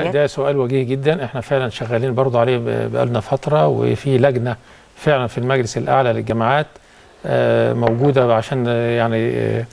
ده سؤال وجيه جدا. إحنا فعلا شغالين برضو عليه بقالنا فترة وفي لجنة فعلا في المجلس الأعلى للجامعات آه، موجودة عشان يعني آه،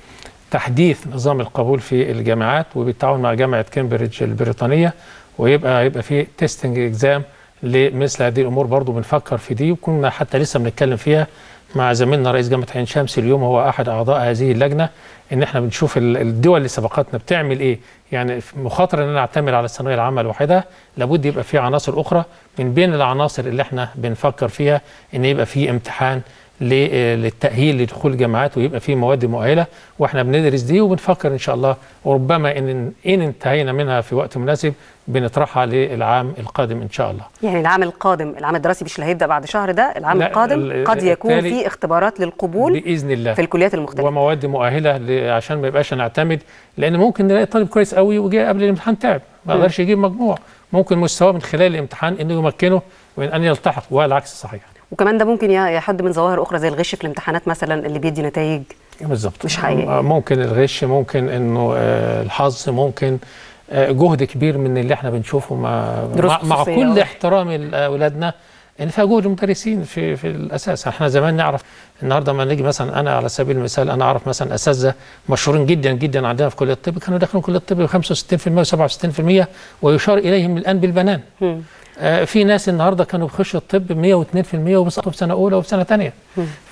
تحديث نظام القبول في الجامعات وبالتعاون مع جامعة كامبريدج البريطانية ويبقى يبقى في testing exam لمثل هذه الأمور برضو بنفكر في دي وكنا حتى لسه بنتكلم فيها مع زميلنا رئيس جامعة عين شمس اليوم هو أحد أعضاء هذه اللجنة إن إحنا بنشوف ال- الدول اللي سبقتنا بتعمل إيه. يعني في مخاطره إن أنا أعتمد على الثانويه العامة لوحدها لابد يبقى في عناصر أخرى من بين العناصر اللي إحنا بنفكر فيها إن يبقى في امتحان ل- للتأهيل لدخول الجامعات ويبقى في مواد مؤهلة وإحنا بندرس دي وبنفكر إن شاء الله وربما إن ان انتهينا منها في وقت مناسب بنطرحها للعام القادم إن شاء الله. يعني العام القادم العام الدراسي مش اللي هيبدأ بعد شهر ده العام القادم ال- قد يكون في اختبارات للقبول بإذن الله. في الكليات المختلفة. ومواد مؤهلة ل- عشان ما يبقاش نعتمد لأن ممكن نلاقي طالب كويس قوي وجاء قبل الامتحان تعب ما. قدرش يجيب مجموع. ممكن مستواه من خلال الامتحان إنه يمكنه من أن يلتحق والعكس صحيح. وكمان ده ممكن يحد من ظواهر أخرى زي الغش في الامتحانات مثلا اللي بيدي نتائج بالظبط مش حقيقي. ممكن الغش ممكن إنه آه، الحظ ممكن آه، جهد كبير من اللي إحنا بنشوفه مع مع. كل احترامي لاولادنا إن فيها جهد المدرسين في في الأساس إحنا زمان نعرف النهارده لما نيجي مثلا أنا على سبيل المثال أنا أعرف مثلا أساتذة مشهورين جدا جدا عندنا في كلية الطب كانوا داخلين كلية الطب ب 65% و67% ويشار إليهم الآن بالبنان. آه، في ناس النهارده كانوا بيخشوا الطب ب 102% وبيسقطوا في سنة أولى وفي سنة ثانية.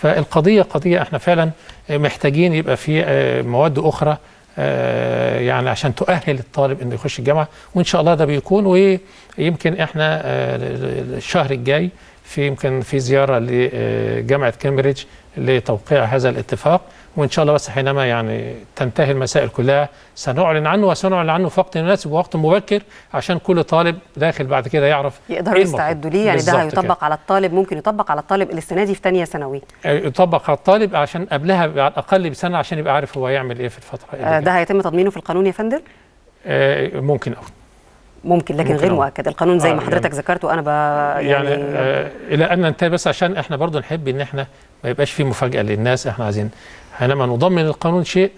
فالقضية قضية إحنا فعلا آه، محتاجين يبقى في آه، مواد أخرى آه، يعني عشان تؤهل الطالب إنه يخش الجامعة وإن شاء الله ده بيكون ويمكن إحنا آه، الشهر الجاي في يمكن في زيارة لجامعة كامبريدج لتوقيع هذا الاتفاق وإن شاء الله بس حينما يعني تنتهي المسائل كلها سنعلن عنه وسنعلن عنه في وقت يناسب ووقت مبكر عشان كل طالب داخل بعد كده يعرف يقدروا إيه. يستعدوا ليه يعني ده هيطبق على الطالب ممكن يطبق على الطالب السنة دي في ثانية ثانوي يطبق على الطالب عشان قبلها على الأقل بسنة عشان يبقى عارف هو يعمل إيه في الفترة اللي آه،. ده هيتم تضمينه في القانون يا فندم آه، ممكن أو ممكن لكن ممكن غير أه. مؤكد القانون زي آه، ما حضرتك يعني- ذكرت وأنا ب يعني, يعني, آه إلى أن ننتهي بس عشان إحنا برضو نحب إن إحنا ما يبقاش في مفاجأة للناس إحنا عايزين حينما نضمن القانون شيء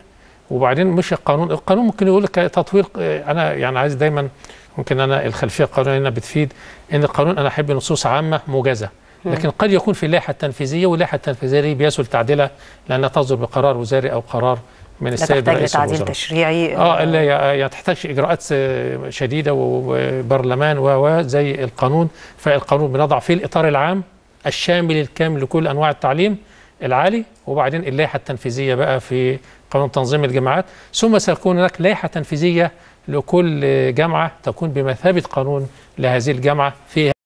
وبعدين مش القانون القانون ممكن يقول لك تطوير أنا يعني عايز دايما ممكن أنا الخلفية القانونية هنا بتفيد إن القانون أنا أحب نصوص عامة موجزة لكن قد يكون في اللائحه التنفيذيه واللائحه التنفيذيه دي بيسهل تعديلها؟ لأنها تصدر بقرار وزاري أو قرار من لا السيد تحتاج رئيس لتعديل الوزراء. تشريعي. آه اللي هي تحتاج إجراءات شديدة وبرلمان و زي القانون. فالقانون بنضع فيه الإطار العام الشامل الكامل لكل أنواع التعليم العالي وبعدين اللائحة التنفيذية بقى في قانون تنظيم الجامعات. ثم سيكون هناك لائحة تنفيذية لكل جامعة تكون بمثابة قانون لهذه الجامعة فيها.